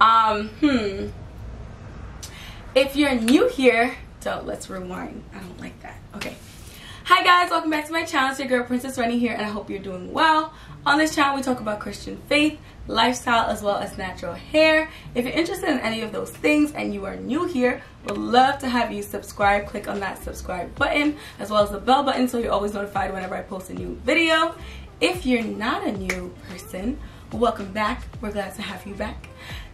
Um, hmm. If you're new here, so let's rewind. I don't like that. Okay. Hi guys, welcome back to my channel. It's your girl Princess Reni here and I hope you're doing well. On this channel we talk about Christian faith, lifestyle, as well as natural hair. If you're interested in any of those things and you are new here, we'd love to have you subscribe. Click on that subscribe button as well as the bell button so you're always notified whenever I post a new video. If you're not a new person, welcome back. We're glad to have you back.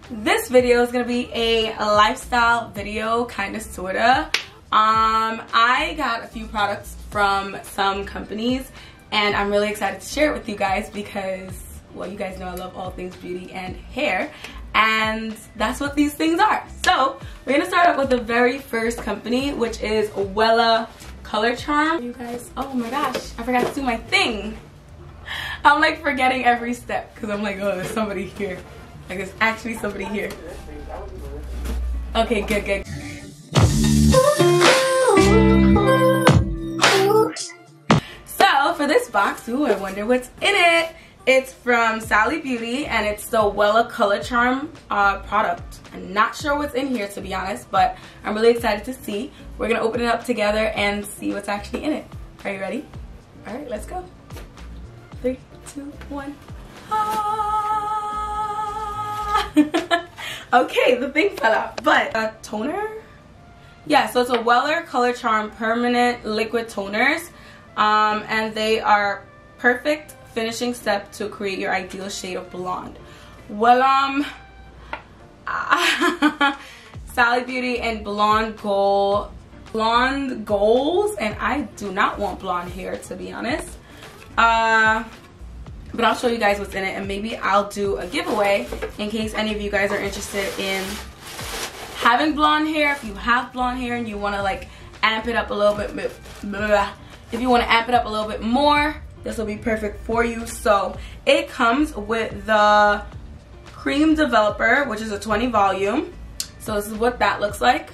This video is going to be a lifestyle video, kind of, sort of. Um, I got a few products from some companies and I'm really excited to share it with you guys because, well, you guys know I love all things beauty and hair and that's what these things are. So, we're to start out with the very first company, which is Wella Color Charm. You guys, oh my gosh, I forgot to do my thing. I'm like forgetting every step because I'm like, oh, there's somebody here. Like, there's actually somebody here. Okay, good, good. So for this box, ooh, I wonder what's in it. It's from Sally Beauty and it's the Wella Color Charm uh, product. I'm not sure what's in here to be honest, but I'm really excited to see. We're gonna open it up together and see what's actually in it. Are you ready? All right, let's go. Three, two, one. Ah! okay, the thing fell out, but a toner? Yeah, so it's a Wella Color Charm Permanent Liquid Toners. Um, and they are perfect finishing step to create your ideal shade of blonde. Well, um, Sally Beauty and Blonde Gold, Blonde Goals, and I do not want blonde hair to be honest. Uh, but I'll show you guys what's in it and maybe I'll do a giveaway in case any of you guys are interested in having blonde hair, if you have blonde hair and you want to like amp it up a little bit, blah, if you want to amp it up a little bit more, this will be perfect for you. So it comes with the Cream Developer, which is a 20 volume. So this is what that looks like.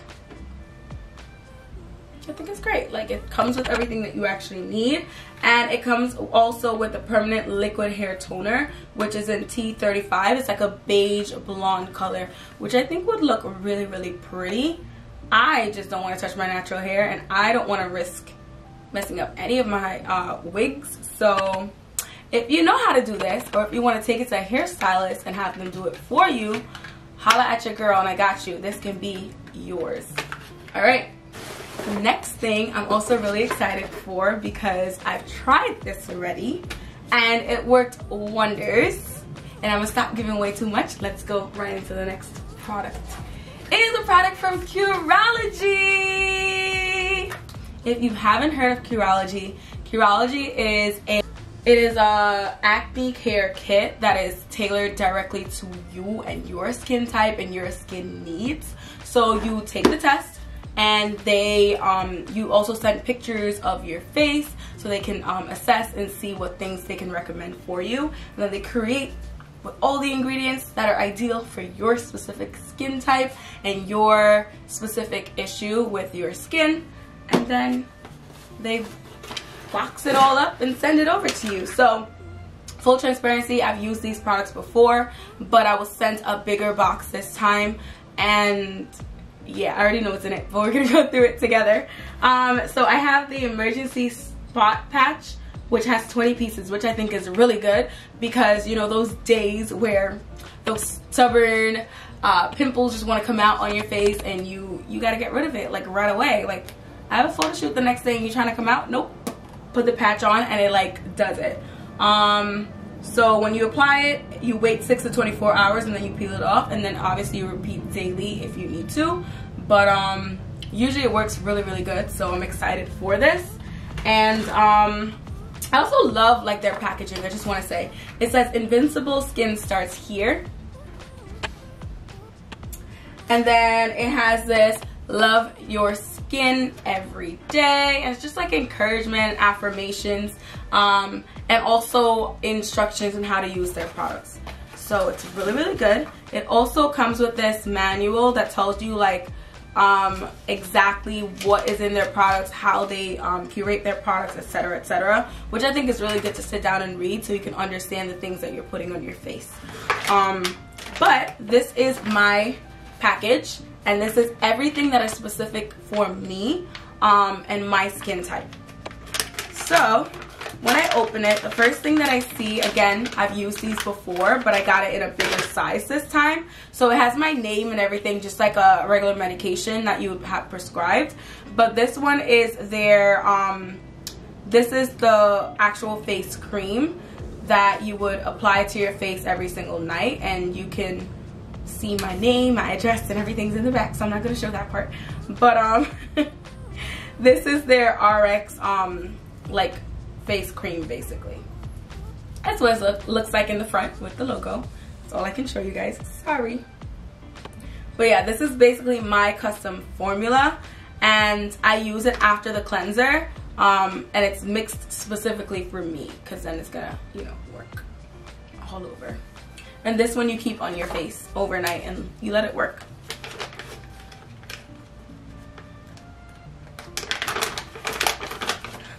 I think it's great. Like it comes with everything that you actually need. And it comes also with a permanent liquid hair toner, which is in T35. It's like a beige blonde color, which I think would look really, really pretty. I just don't want to touch my natural hair and I don't want to risk messing up any of my uh, wigs. So if you know how to do this or if you want to take it to a hairstylist and have them do it for you, holla at your girl and I got you. This can be yours. All right. The next thing I'm also really excited for because I've tried this already and it worked wonders. And I'm gonna stop giving away too much. Let's go right into the next product. It is a product from Curology. If you haven't heard of Curology, Curology is a it is a acne care kit that is tailored directly to you and your skin type and your skin needs. So you take the test and they um, you also send pictures of your face so they can um, assess and see what things they can recommend for you. And then they create with all the ingredients that are ideal for your specific skin type and your specific issue with your skin and then they box it all up and send it over to you. So full transparency, I've used these products before, but I was sent a bigger box this time and yeah, I already know what's in it, but we're gonna go through it together. Um, so I have the emergency spot patch, which has 20 pieces, which I think is really good because you know those days where those stubborn uh, pimples just want to come out on your face and you you gotta get rid of it like right away. Like I have a photo shoot the next day and you're trying to come out, nope, put the patch on and it like does it. Um, so when you apply it, you wait 6 to 24 hours and then you peel it off and then obviously you repeat daily if you need to. But um, usually it works really, really good. So I'm excited for this. And um, I also love like their packaging. I just want to say. It says Invincible Skin starts here. And then it has this love your skin every day. It's just like encouragement, affirmations, um, and also instructions on how to use their products. So it's really, really good. It also comes with this manual that tells you like um, exactly what is in their products, how they um, curate their products, etc., etc., which I think is really good to sit down and read so you can understand the things that you're putting on your face. Um, But this is my package and this is everything that is specific for me um, and my skin type. So when I open it, the first thing that I see, again, I've used these before, but I got it in a bigger size this time. So it has my name and everything, just like a regular medication that you would have prescribed. But this one is their, um, this is the actual face cream that you would apply to your face every single night. And you can see my name, my address, and everything's in the back, so I'm not going to show that part. But, um, this is their RX, um, like, face cream basically. That's what it look, looks like in the front with the logo. That's all I can show you guys. Sorry. But yeah, this is basically my custom formula and I use it after the cleanser um, and it's mixed specifically for me because then it's gonna, you know, work all over. And this one you keep on your face overnight and you let it work.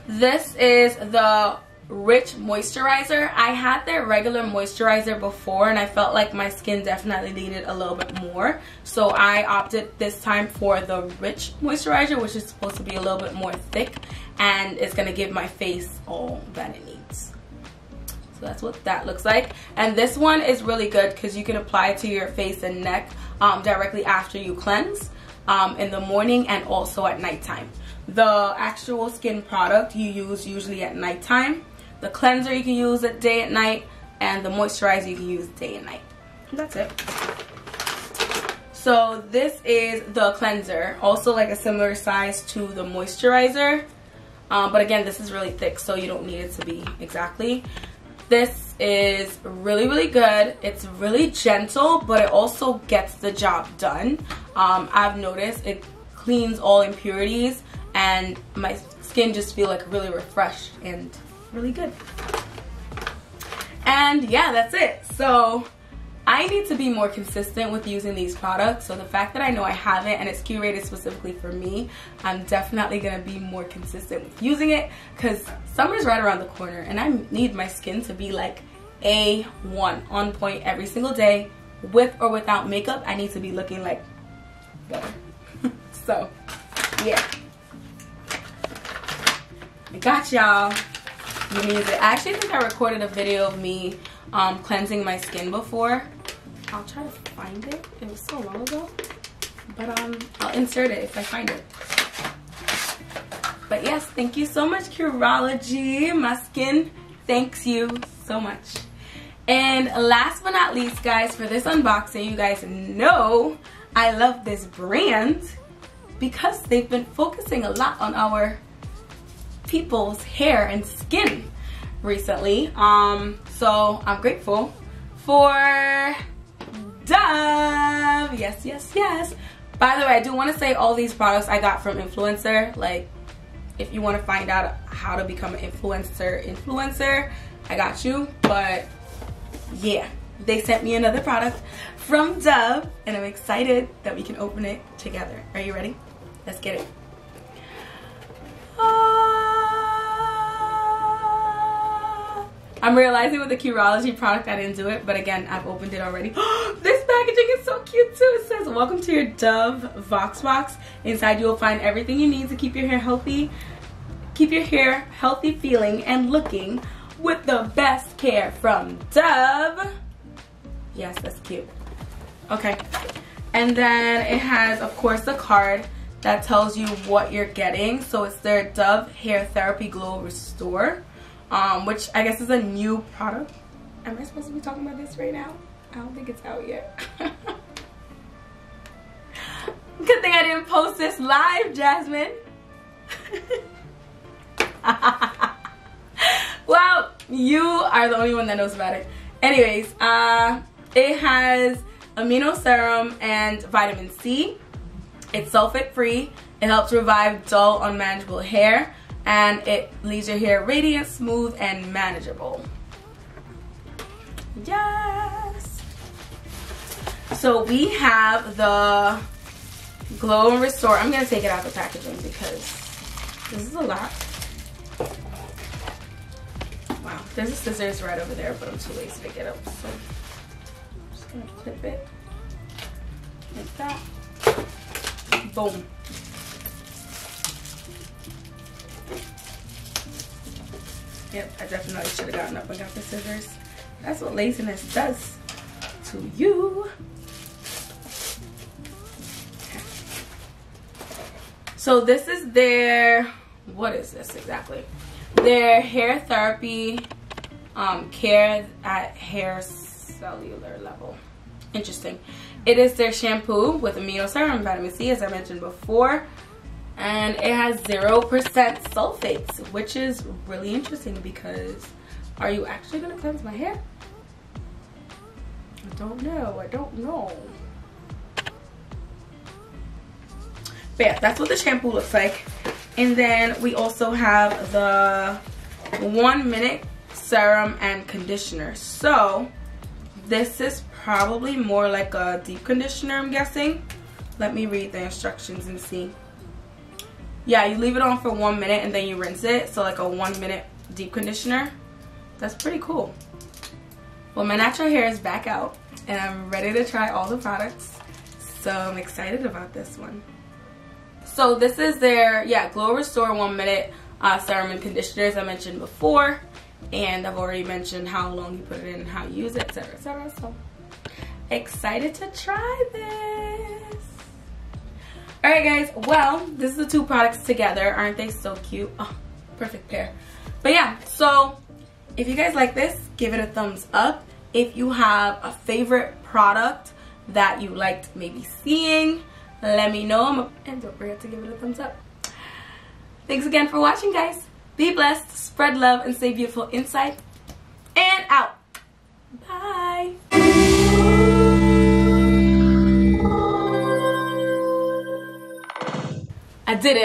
This is the Rich Moisturizer. I had their regular moisturizer before and I felt like my skin definitely needed a little bit more. So I opted this time for the Rich Moisturizer which is supposed to be a little bit more thick and it's going to give my face all that it needs. That's what that looks like. And this one is really good because you can apply to your face and neck um, directly after you cleanse um, in the morning and also at nighttime. The actual skin product you use usually at nighttime. The cleanser you can use at day and night. And the moisturizer you can use day and night. That's it. So this is the cleanser. Also like a similar size to the moisturizer. Um, but again, this is really thick, so you don't need it to be exactly. This is really, really good. It's really gentle, but it also gets the job done. Um, I've noticed it cleans all impurities and my skin just feel like really refreshed and really good. And yeah, that's it. So I need to be more consistent with using these products. So the fact that I know I have it and it's curated specifically for me, I'm definitely going to be more consistent with using it because summer's right around the corner and I need my skin to be like A1 on point every single day with or without makeup. I need to be looking like better. so yeah. I got y'all you need it. I actually think I recorded a video of me um, cleansing my skin before. I'll try to find it. It was so long ago. But um, I'll insert it if I find it. But yes, thank you so much, Curology. My skin thanks you so much. And last but not least, guys, for this unboxing, you guys know I love this brand because they've been focusing a lot on our people's hair and skin recently. Um, so I'm grateful for Dove. Yes, yes, yes. By the way, I do want to say all these products I got from Influenster. Like, if you want to find out how to become an influencer, influencer, I got you. But yeah, they sent me another product from Dove, and I'm excited that we can open it together. Are you ready? Let's get it. I'm realizing with the Curology product I didn't do it, but again, I've opened it already. this packaging is so cute too. It says, welcome to your Dove Vox Box. Inside you will find everything you need to keep your hair healthy, keep your hair healthy feeling and looking with the best care from Dove. Yes, that's cute. Okay. And then it has, of course, the card that tells you what you're getting. So it's their Dove Hair Therapy Glow Restore um, which I guess is a new product. Am I supposed to be talking about this right now? I don't think it's out yet. Good thing I didn't post this live, Jasmine. well, you are the only one that knows about it. Anyways, uh, it has amino serum and vitamin C. It's sulfate free. It helps revive dull, unmanageable hair and it leaves your hair radiant, smooth, and manageable. Yes! So we have the Glow and Restore. I'm going to take it out of the packaging because this is a lot. Wow, there's a scissors right over there, but I'm too lazy to get up. So I'm just gonna clip it like that. Boom. Yep, I definitely should have gotten up and got the scissors. That's what laziness does to you. So this is their, what is this exactly? Their hair therapy um, care at hair cellular level. Interesting. It is their shampoo with amino serum vitamin C, as I mentioned before. And it has 0% sulfates, which is really interesting because are you actually going to cleanse my hair? I don't know. I don't know. But yeah, that's what the shampoo looks like. And then we also have the one minute serum and conditioner. So this is probably more like a deep conditioner, I'm guessing. Let me read the instructions and see. Yeah, you leave it on for one minute and then you rinse it. So like a one minute deep conditioner. That's pretty cool. Well, my natural hair is back out and I'm ready to try all the products. So I'm excited about this one. So this is their, yeah, Glow Restore One Minute uh, Serum and Conditioner as I mentioned before. And I've already mentioned how long you put it in and how you use it, etc, etc. So excited to try this. Alright guys, well, this is the two products together. Aren't they so cute? Oh, perfect pair. But yeah, so if you guys like this, give it a thumbs up. If you have a favorite product that you liked maybe seeing, let me know. And don't forget to give it a thumbs up. Thanks again for watching, guys. Be blessed, spread love, and stay beautiful inside and out. I did it.